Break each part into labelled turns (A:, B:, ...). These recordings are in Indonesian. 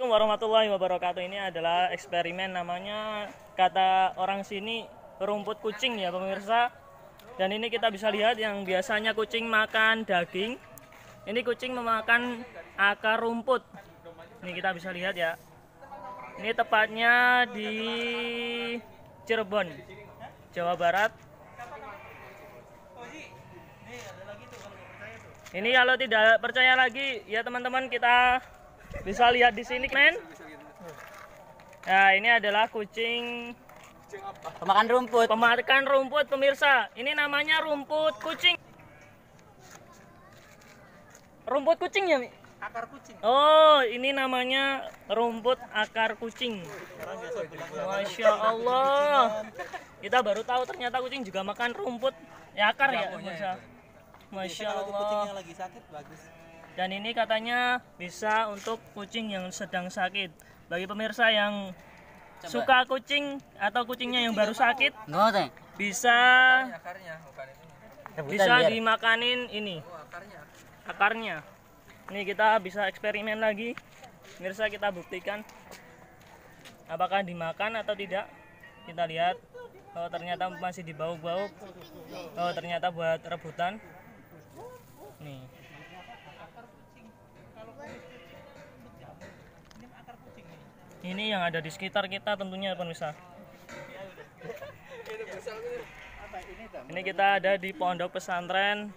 A: Assalamualaikum warahmatullahi wabarakatuh. Ini adalah eksperimen namanya kata orang sini rumput kucing ya pemirsa. Dan ini kita bisa lihat yang biasanya kucing makan daging. Ini kucing memakan akar rumput. Ini kita bisa lihat ya. Ini tepatnya di Cirebon, Jawa Barat. Ini kalau tidak percaya lagi ya teman-teman kita bisa lihat di sini men. Nah ini adalah kucing
B: Pemakan rumput.
A: pemakan rumput pemirsa. Ini namanya rumput kucing. Rumput kucing ya Mi?
B: Akar kucing.
A: Oh ini namanya rumput akar kucing. Masya Allah. Kita baru tahu ternyata kucing juga makan rumput ya akar ya pemirsa. Masya Allah.
B: lagi sakit bagus.
A: Dan ini katanya bisa untuk kucing yang sedang sakit. Bagi pemirsa yang suka kucing atau kucingnya yang baru sakit bisa bisa dimakanin ini akarnya. Ini kita bisa eksperimen lagi. Pemirsa kita buktikan apakah dimakan atau tidak. Kita lihat. Oh ternyata masih di bau-bau. Oh ternyata buat rebutan. Nih. Ini yang ada di sekitar kita tentunya pemirsa. Ini kita ada di pondok pesantren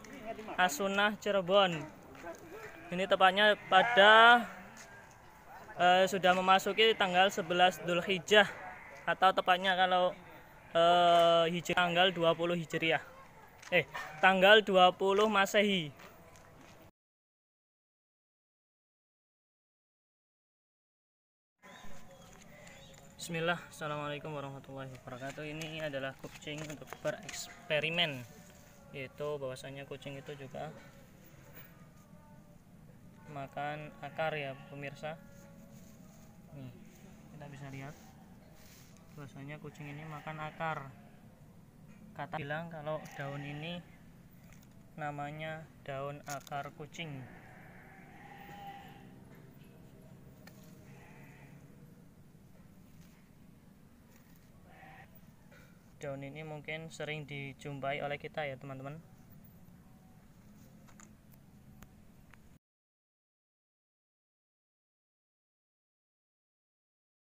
A: Asunah Cirebon. Ini tepatnya pada eh, sudah memasuki tanggal 11 Dzulhijjah atau tepatnya kalau eh, hijri tanggal 20 Hijriah. Eh, tanggal 20 Masehi. Bismillah, Assalamualaikum warahmatullahi wabarakatuh. Ini adalah kucing untuk bereksperimen Yaitu bahwasanya kucing itu juga Makan akar ya pemirsa. Nih, kita bisa lihat Bahwasanya kucing ini makan akar. Kata bilang kalau daun ini Namanya daun akar kucing daun ini mungkin sering dijumpai oleh kita ya teman-teman